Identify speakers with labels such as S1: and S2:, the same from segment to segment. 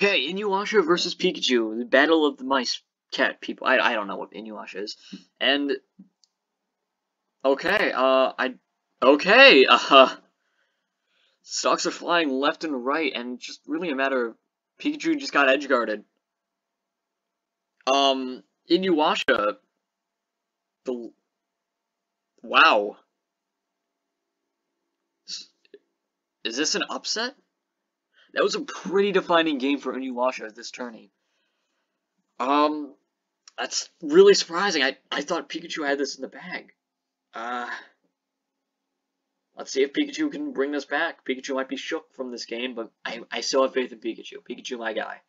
S1: Okay, Inuyasha versus Pikachu, the battle of the mice cat people. I, I don't know what Inuyasha is. And okay, uh I okay, uh stocks are flying left and right and just really a matter of Pikachu just got edge guarded. Um Inuyasha the wow. Is this an upset? That was a pretty defining game for Inuyasha this tourney. Um, that's really surprising. I, I thought Pikachu had this in the bag. Uh, let's see if Pikachu can bring this back. Pikachu might be shook from this game, but I, I still have faith in Pikachu. Pikachu, my guy.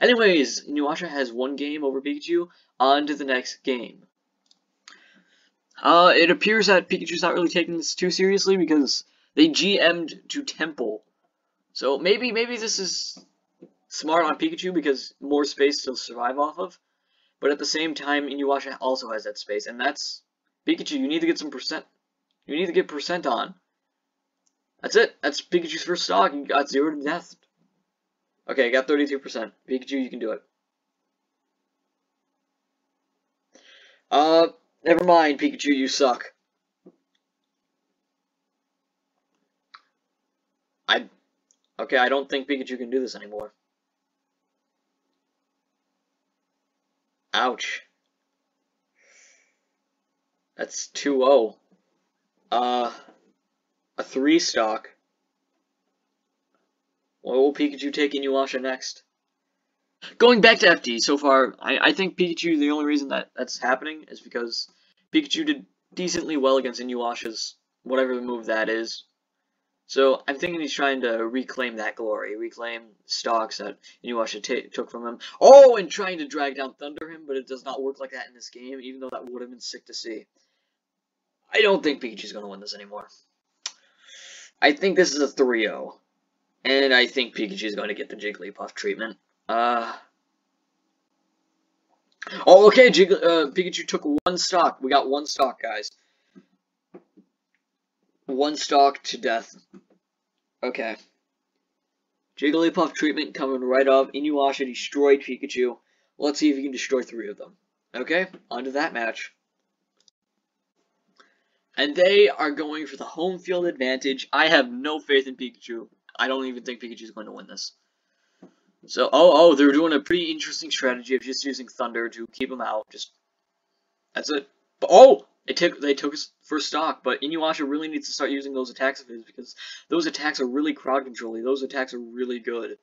S1: Anyways, Inuyasha has one game over Pikachu. On to the next game. Uh, it appears that Pikachu's not really taking this too seriously because they GM'd to Temple. So maybe maybe this is smart on Pikachu because more space to survive off of. But at the same time, Inuyasha also has that space, and that's Pikachu. You need to get some percent. You need to get percent on. That's it. That's Pikachu's first stock. You got zero to death. Okay, I got 32%. Pikachu, you can do it. Uh, never mind, Pikachu, you suck. Okay, I don't think Pikachu can do this anymore. Ouch. That's 2-0. Uh, a 3 stock. What will Pikachu take Inuyasha next? Going back to FD, so far, I, I think Pikachu, the only reason that that's happening is because Pikachu did decently well against Inuyasha's whatever the move that is. So I'm thinking he's trying to reclaim that glory, reclaim stocks that Inuyasha took from him. Oh, and trying to drag down Thunder him, but it does not work like that in this game, even though that would have been sick to see. I don't think Pikachu's going to win this anymore. I think this is a 3-0. And I think Pikachu's going to get the Jigglypuff treatment. Uh... Oh, okay, Jig uh, Pikachu took one stock. We got one stock, guys. One stock to death. Okay. Jigglypuff treatment coming right up. Inuyasha destroyed Pikachu. Let's see if he can destroy three of them. Okay, on to that match. And they are going for the home field advantage. I have no faith in Pikachu. I don't even think Pikachu is going to win this. So, oh, oh, they're doing a pretty interesting strategy of just using Thunder to keep him out. Just, that's it. Oh, they took they took his first stock, but Inuyasha really needs to start using those attacks of his because those attacks are really crowd controlling. Those attacks are really good.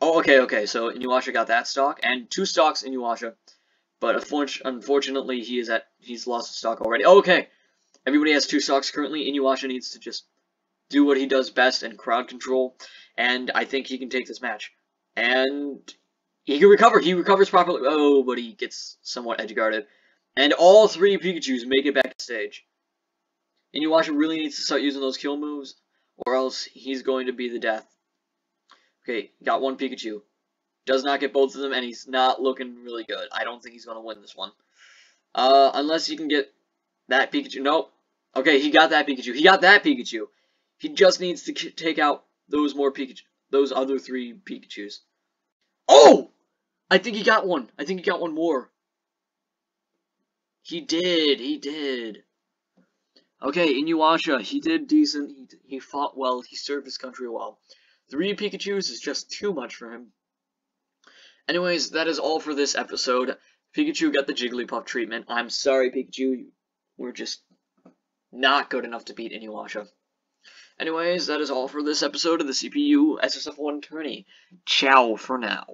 S1: Oh, okay, okay. So Inuyasha got that stock and two stocks Inuyasha, but unfortunately he is at he's lost a stock already. Oh, okay, everybody has two stocks currently. Inuyasha needs to just do what he does best and crowd control, and I think he can take this match. And he can recover. He recovers properly. Oh, but he gets somewhat edge guarded. And all three Pikachus make it back to stage. Inuyasha really needs to start using those kill moves, or else he's going to be the death. Okay, got one Pikachu. Does not get both of them, and he's not looking really good. I don't think he's going to win this one. Uh, unless he can get that Pikachu. Nope. Okay, he got that Pikachu. He got that Pikachu. He just needs to take out those more Pikachu, those other three Pikachus. Oh! I think he got one. I think he got one more. He did, he did. Okay, Inuyasha, he did decent, he, he fought well, he served his country well. Three Pikachus is just too much for him. Anyways, that is all for this episode. Pikachu got the Jigglypuff treatment. I'm sorry, Pikachu, we're just not good enough to beat Inuyasha. Anyways, that is all for this episode of the CPU SSF1 tourney. Ciao for now.